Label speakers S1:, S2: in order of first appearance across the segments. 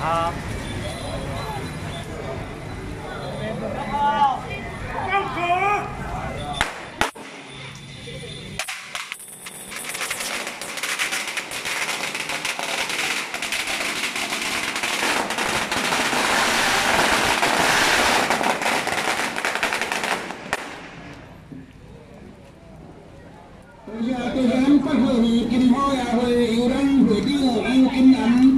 S1: 好。
S2: 多谢多谢，八号是金花夜会由咱会长杨金南、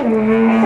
S2: Mm-hmm.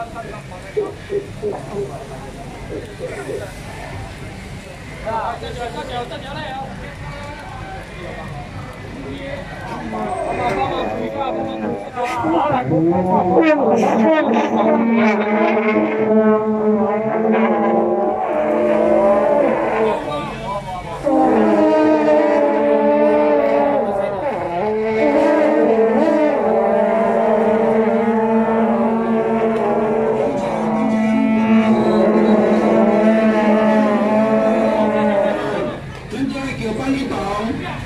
S2: Oh, my God. 咱这个叫班一堂，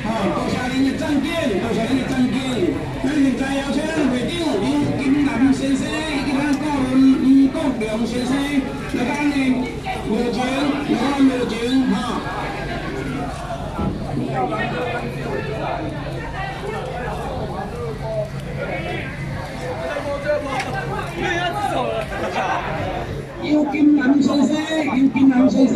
S2: 哈，多谢恁的赞见，多谢恁的赞见。咱现在邀请咱会长刘金南先生以及咱顾问吴国良先生来咱的热情，来咱热情，哈。尤金南先生，尤金南先生。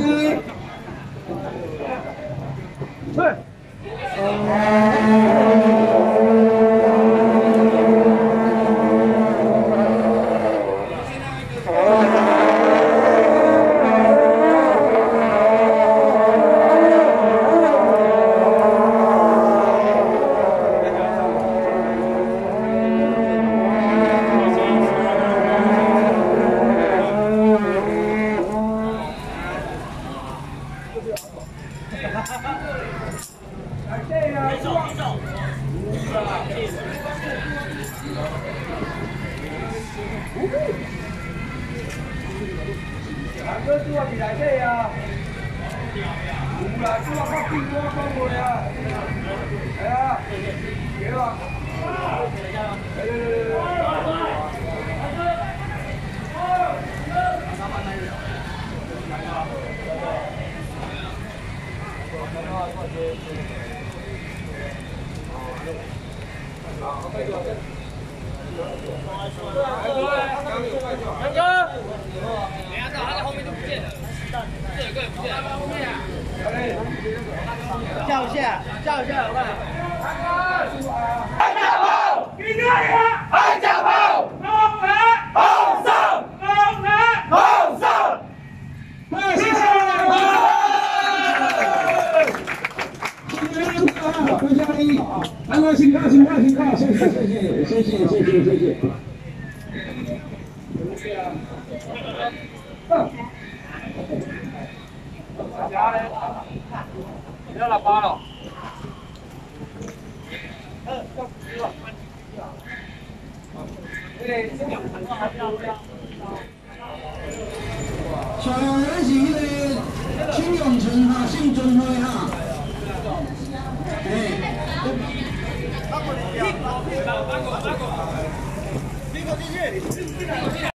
S1: 两个住啊，来这啊！有啦，住啊，靠近我讲过啊。系啊，几啊？来来来来来。
S3: 杨哥，没看到他在后面就不见了，这有个也不见了，后面啊，叫一下，叫一下，我看。
S1: 海家堡，几多呀？海家
S2: 多谢你，安哥，请客，请客，请客，谢谢，谢谢，谢谢，谢谢，谢谢。
S1: 大家嘞，不要喇叭了。
S2: 小杨人是那个青永城哈，姓钟辉哈。みこき芽!